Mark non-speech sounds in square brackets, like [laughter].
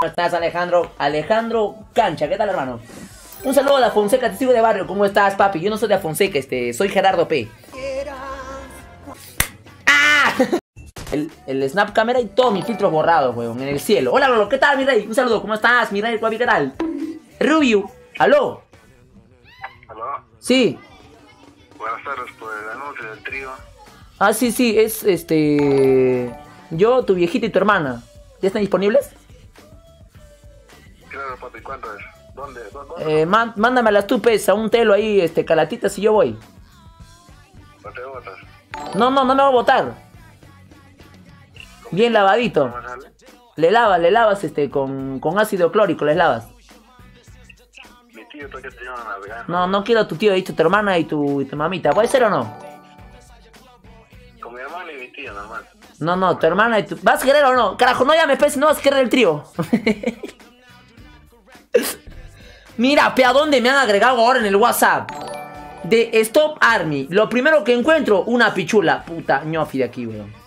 ¿Cómo estás, Alejandro? Alejandro Cancha, ¿qué tal, hermano? Un saludo a la Fonseca, testigo de barrio. ¿Cómo estás, papi? Yo no soy de Fonseca, este, soy Gerardo P. ¡Ah! [laughs] El, el Snap Camera y todos mis filtros borrados, weón, en el cielo. Hola, Lolo, ¿qué tal, mi rey? Un saludo, ¿cómo estás, mi rey? ¿Qué tal? Rubio, ¿aló? ¿Aló? Sí. Buenas tardes por el anuncio del trío. Ah, sí, sí, es este. Yo, tu viejita y tu hermana. ¿Ya están disponibles? Claro, papi, ¿cuánto es? ¿Dónde? ¿Dónde? Eh, má- mándame las tupes a un telo ahí, este, calatitas y yo voy. ¿No te botas? No, no, no me voy a botar. Bien lavadito. Le lavas, le lavas este con, con ácido clórico, les lavas. Mi tío te. No, no quiero a tu tío, he dicho tu hermana y tu, y tu mamita. ¿Puede ser o no? No, no, tu hermana y tu. ¿Vas a querer o no? Carajo, no llames, pues, no vas a querer el trío. [laughs] Mira, pe, ¿a dónde me han agregado ahora en el WhatsApp? De Stop Army. Lo primero que encuentro, una pichula. Puta, ñofi de aquí, weón.